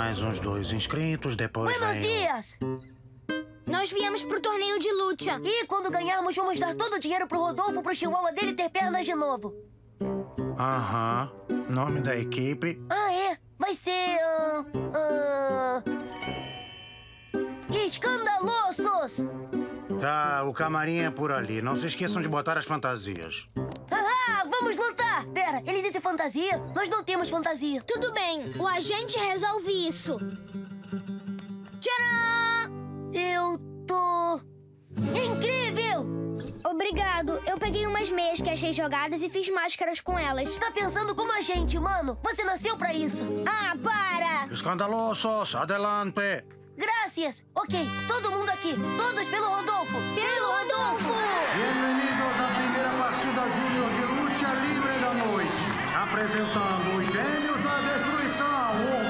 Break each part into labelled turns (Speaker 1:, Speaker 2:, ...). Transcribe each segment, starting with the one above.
Speaker 1: mais uns dois inscritos, depois
Speaker 2: Buenos
Speaker 1: vem
Speaker 2: dias!
Speaker 3: Nós viemos pro torneio de luta.
Speaker 2: E quando ganharmos, vamos dar todo o dinheiro pro Rodolfo pro chihuahua dele ter pernas de novo.
Speaker 1: Aham. Nome da equipe?
Speaker 2: Ah, é? Vai ser. ah, ah, Escandalosos!
Speaker 1: Tá, o camarim é por ali. Não se esqueçam de botar as fantasias.
Speaker 2: Pera, ele disse fantasia? Nós não temos fantasia.
Speaker 3: Tudo bem, o agente resolve isso.
Speaker 2: Tcharam! Eu tô. Incrível!
Speaker 3: Obrigado. Eu peguei umas meias que achei jogadas e fiz máscaras com elas.
Speaker 2: Tá pensando como a gente, mano? Você nasceu pra isso.
Speaker 3: Ah, para!
Speaker 1: Escandalosos, adelante!
Speaker 2: Graças! Ok, todo mundo aqui. Todos pelo Rodolfo.
Speaker 3: Pelo Rodolfo!
Speaker 1: Bem-vindos à Apresentando os gêmeos da destruição,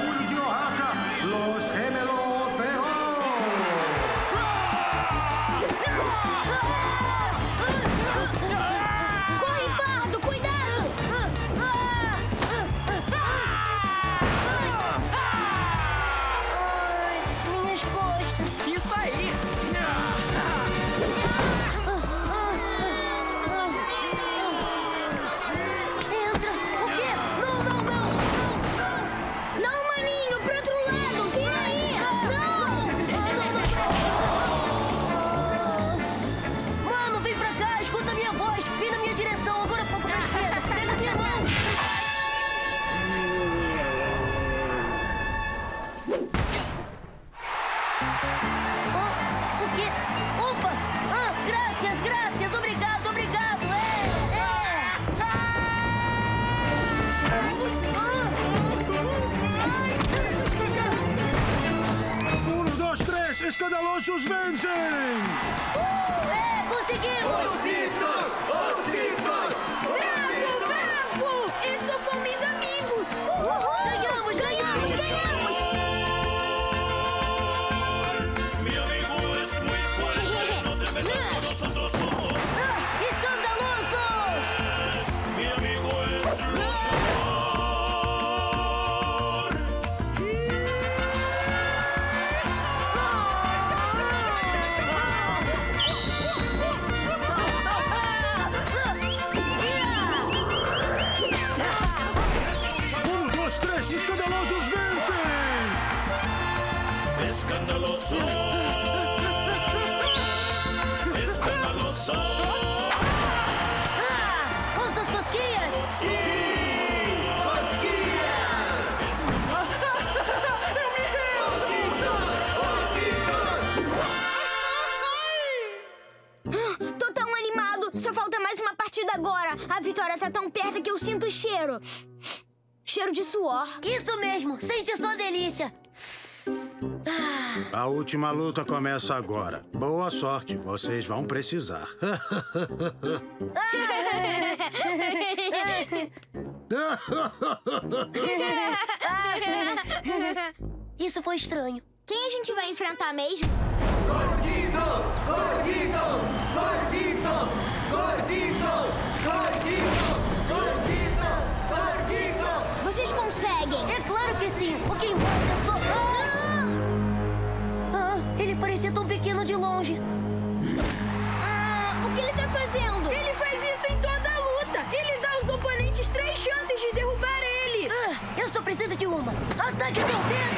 Speaker 1: escandalosos vencem!
Speaker 2: É, conseguimos!
Speaker 4: Ositos! Ositos!
Speaker 2: Escandalosos.
Speaker 1: Escandalosos.
Speaker 2: Ah, Ouça as cosquinhas!
Speaker 4: Cosquinhas! Ositos!
Speaker 3: Tô tão animado! Só falta mais uma partida agora! A vitória tá tão perto que eu sinto o cheiro. Cheiro de suor.
Speaker 2: Isso mesmo, sente sua delícia!
Speaker 1: A última luta começa agora. Boa sorte, vocês vão precisar.
Speaker 2: Isso foi estranho.
Speaker 3: Quem a gente vai enfrentar mesmo?
Speaker 4: Gordito! Gordito! Gordito! Gordito! Gordito! Gordito! Gordito!
Speaker 3: Vocês conseguem!
Speaker 2: É claro que sim! O que importa Take it!